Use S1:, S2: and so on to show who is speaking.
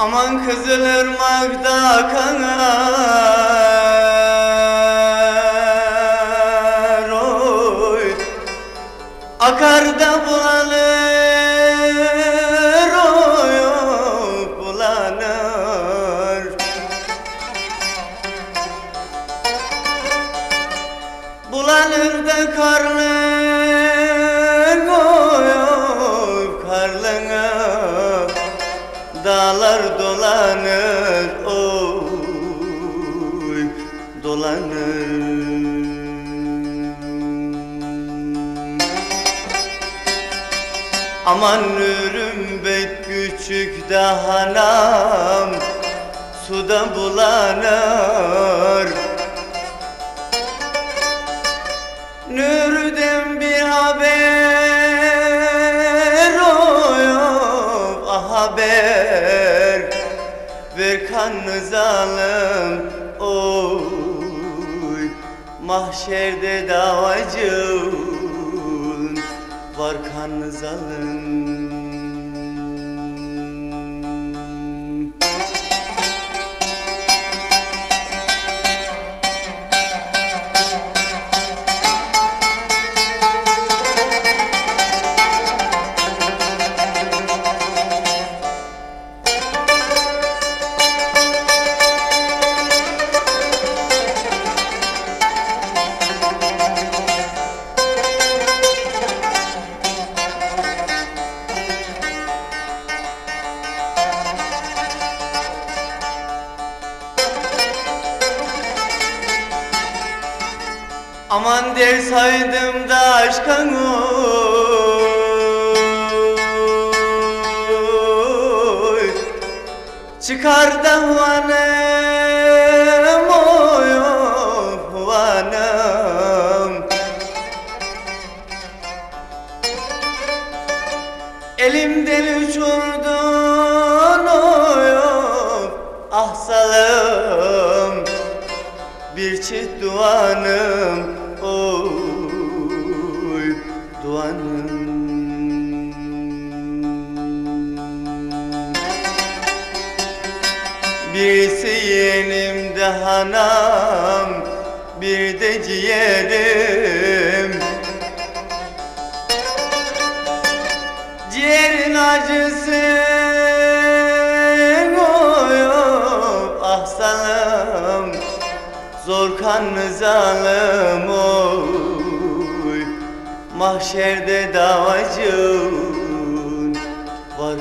S1: Aman Kızılırmak'ta kanar. Oy. Akar da bulanır oy oy, bulanır. Bulanır da karnın dolanır Aman nürüm bek küçük dahanam Suda bulanır. Nürden bir haber oy oy, ah haber. Ver kanlı zalim oy Mahşerde davacın var kanlı zalim Aman der saydım da aşkın oy. Çıkar da huvanım oy huvanım Elimden uçurdun oy, ah salım. Bir çift duanım Birisi yeğenimde hanam bir de ciğerim. Ciğerin acısı oy oy, ah salım Zor kanlı zalim oy Mahşerde davacın Var